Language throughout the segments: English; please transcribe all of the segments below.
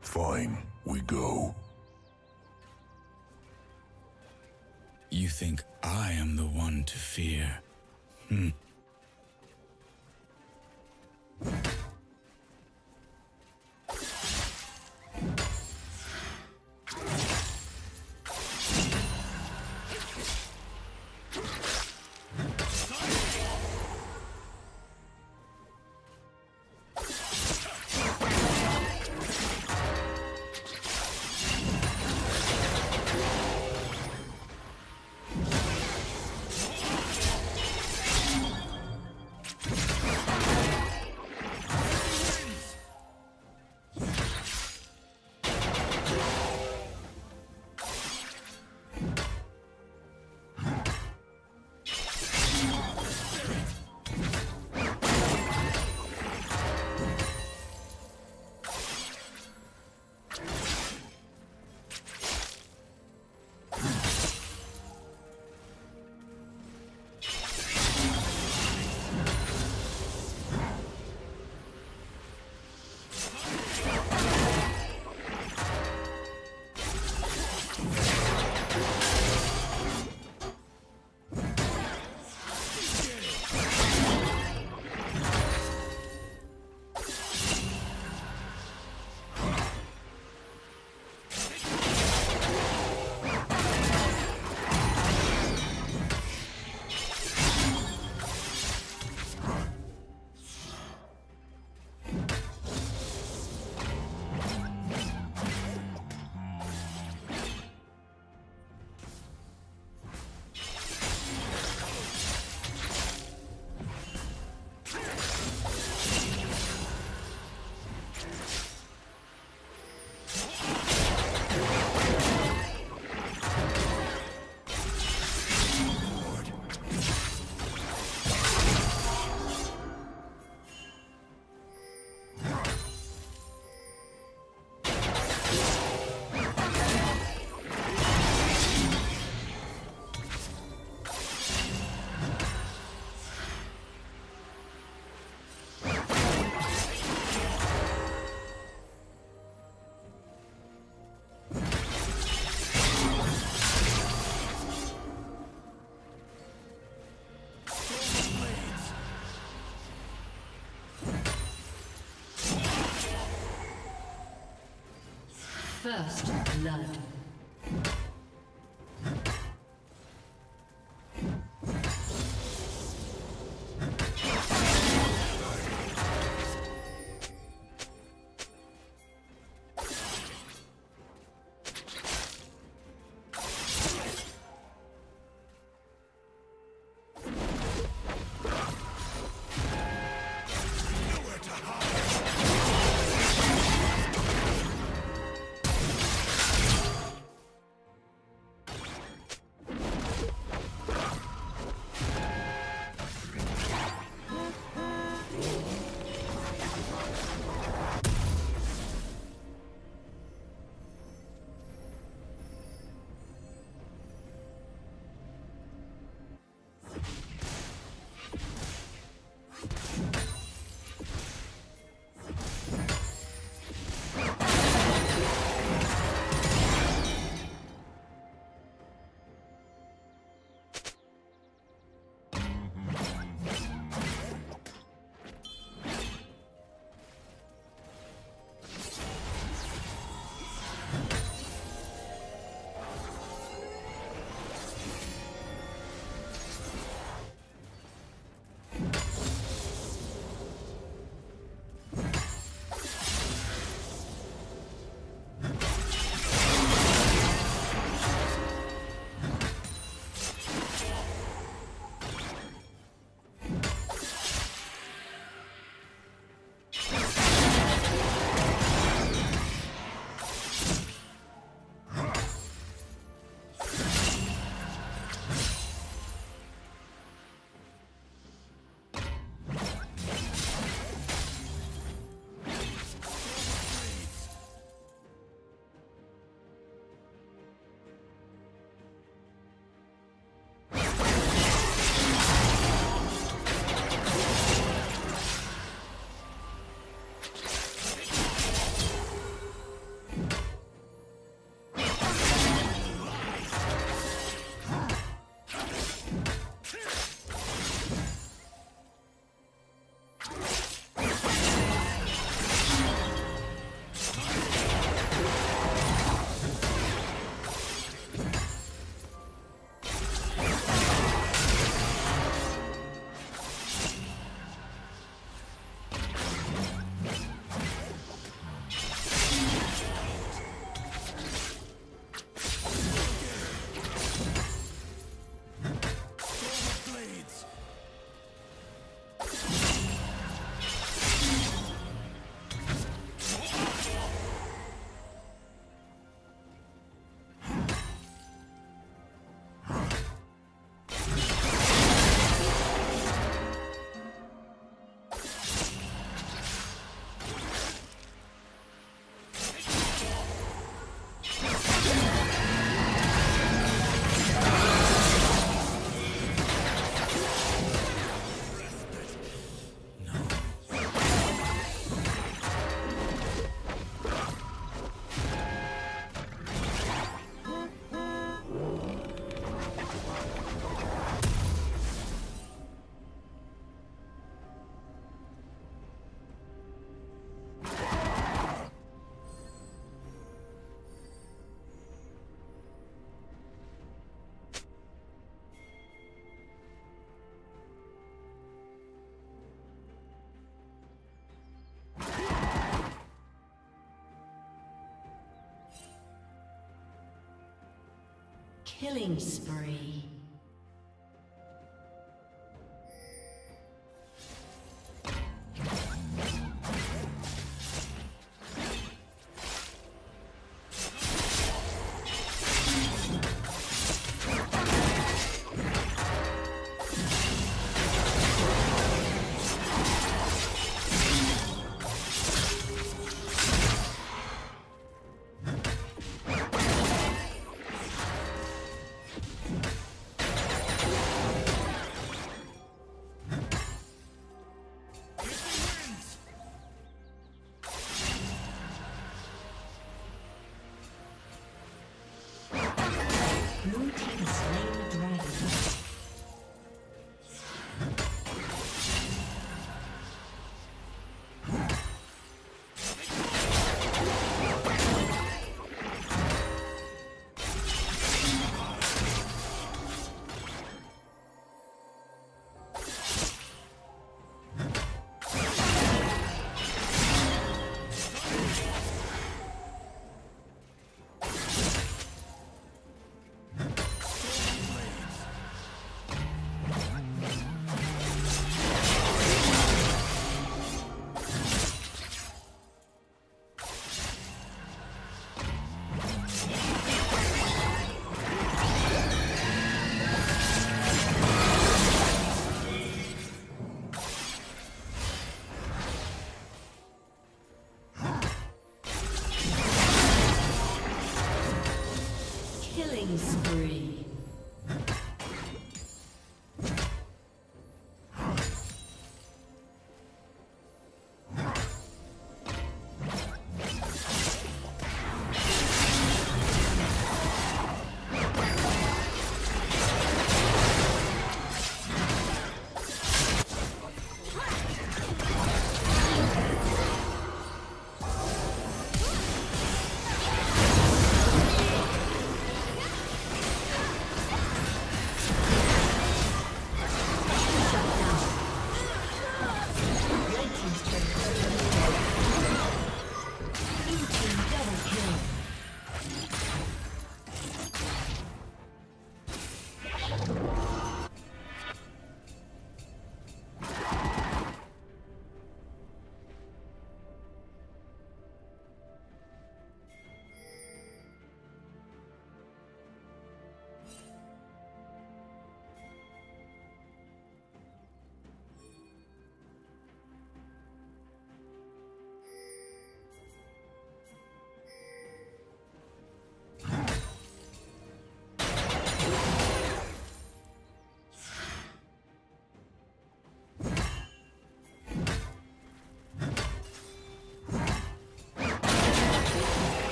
Fine, we go. You think I am the one to fear? Hmm. First blood. Killing spree.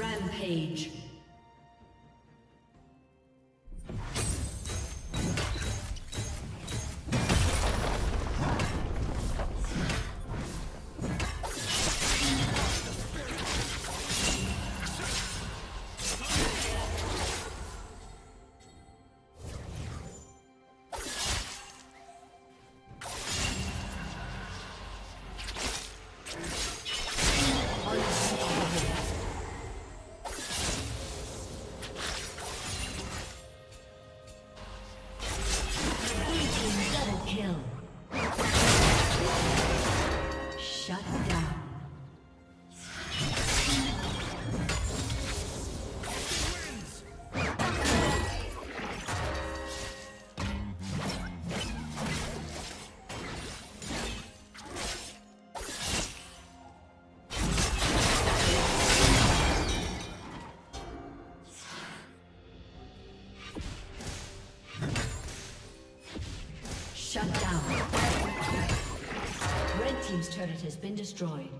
Rampage. Turret has been destroyed.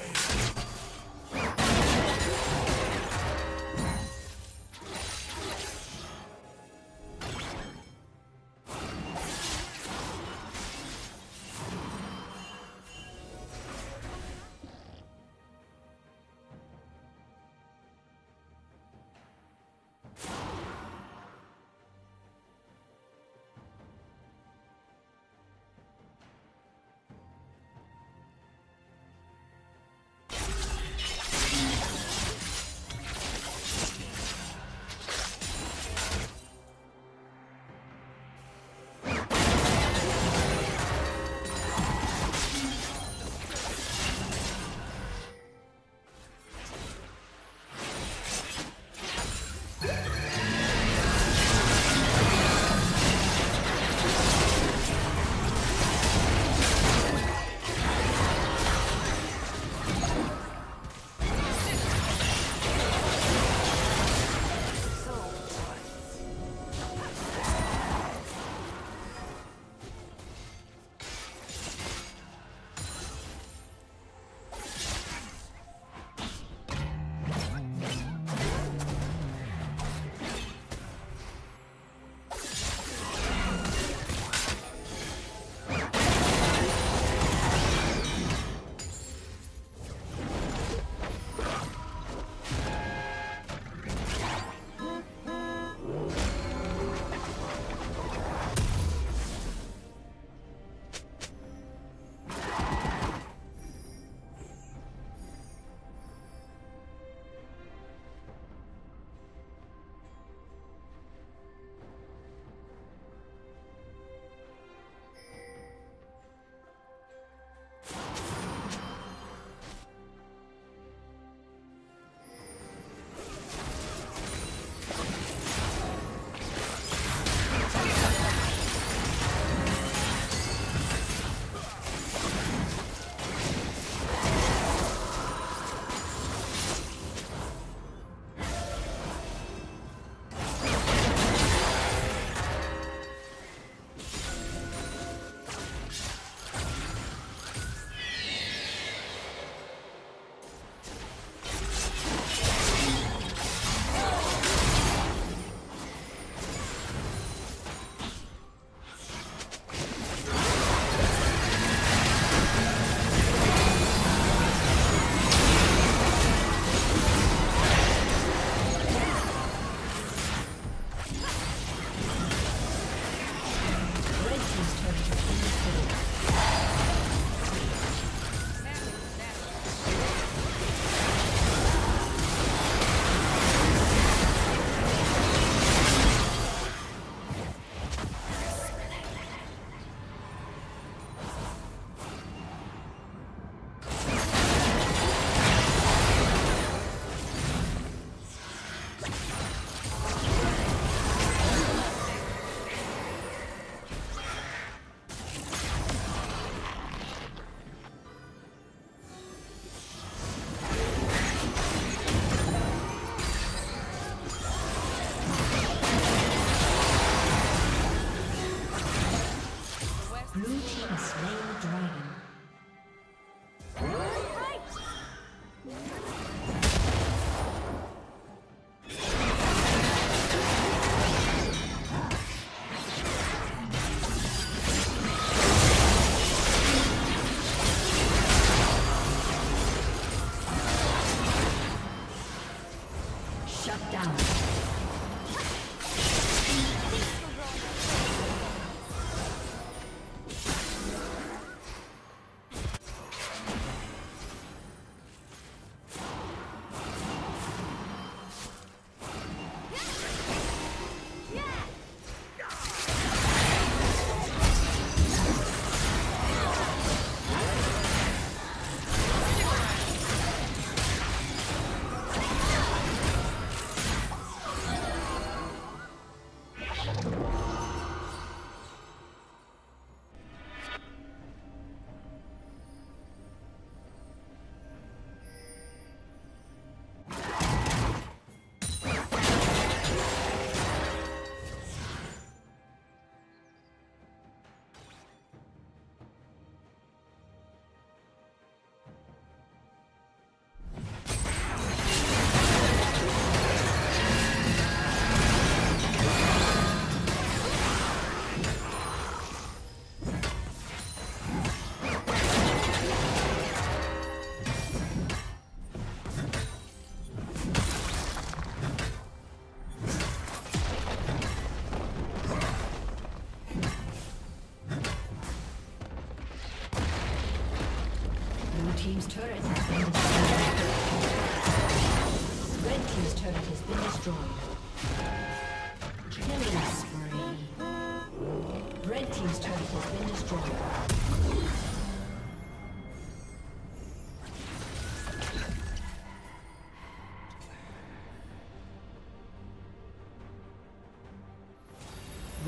Baby.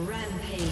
Rampage.